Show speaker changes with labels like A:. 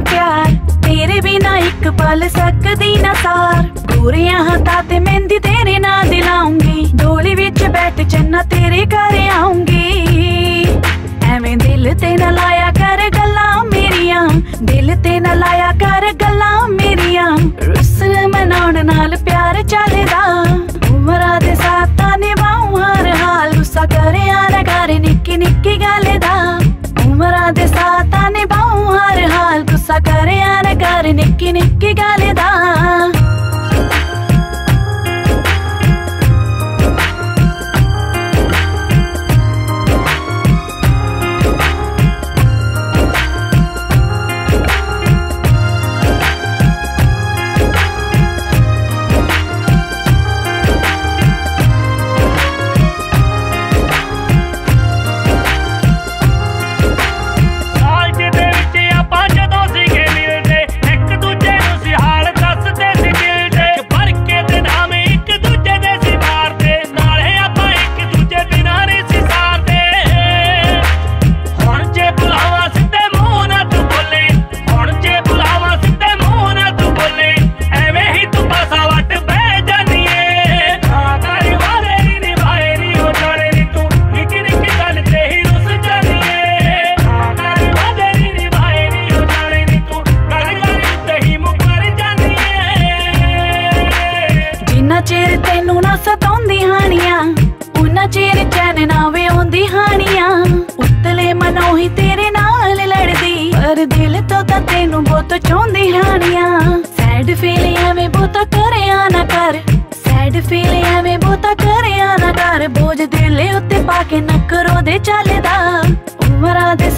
A: ਪਿਆਰ। ਤੇਰੇ ਬਿਨਾ ਇੱਕ ਪਲ ਸਕਦੀ ਨਾ ਸਾਰ। ਗੋਰੀਆਂ ਹੱਥਾਂ ਤੇ ਮਹਿੰਦੀ ਤੇਰੇ ਨਾਂ ਦਿਲਾਉਂਗੀ। ਢੋਲੀ ਵਿੱਚ ਬੈਠ ਚੰਨਾ ਤੇਰੇ ਘਰ ਆਉਂਗੀ। ਐਵੇਂ ਦਿਲ ਤੇ ਨਾ ਲਾਇਆ ਕਰ ਗੱਲਾਂ ਮੇਰੀਆਂ। ਦਿਲ ਤੇ ਨਾ ਲਾਇਆ ਕਰ ਗੱਲਾਂ ਮੇਰੀਆਂ। ਰੁਸਨ ਮਨਾਉਣ ਨਾਲ ਪਿਆਰ ਚੱਲਦਾ। ਕਰਿਆ ਨਾ ਕਰ ਨਿੱਕੀ ਨਾ ਸਤਾਉਂਦੀ ਹਾਣੀਆਂ ਚਿਰ ਚੈਨ ਨਾ ਵੇ ਆਉਂਦੀ ਹਾਣੀਆਂ। ਉਤਲੇ ਮਨੋਂ ਹੀ ਤੇਰੇ ਨਾਲ ਲੜਦੀ। ਪਰ ਦਿਲ ਤੋਂ ਤਾਂ ਤੈਨੂੰ ਬਹੁਤ ਚਾਹੁੰਦੀ ਹਾਣੀਆਂ। ਸੈਡ ਫੀਲ ਐਵੇਂ ਬਹੁਤ ਕਰਿਆ ਨਾ ਕਰ। ਸੈਡ ਫੀਲ ਐਵੇਂ ਬਹੁਤ ਕਰਿਆ ਨਾ ਕਰ। ਬੋਝ ਦਿਲ ਉੱਤੇ ਪਾ ਕੇ ਨਾ ਕਰੋ ਦੇ ਚੱਲਦਾ। ਉਮਰਾਂ ਦੇ